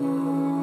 Oh.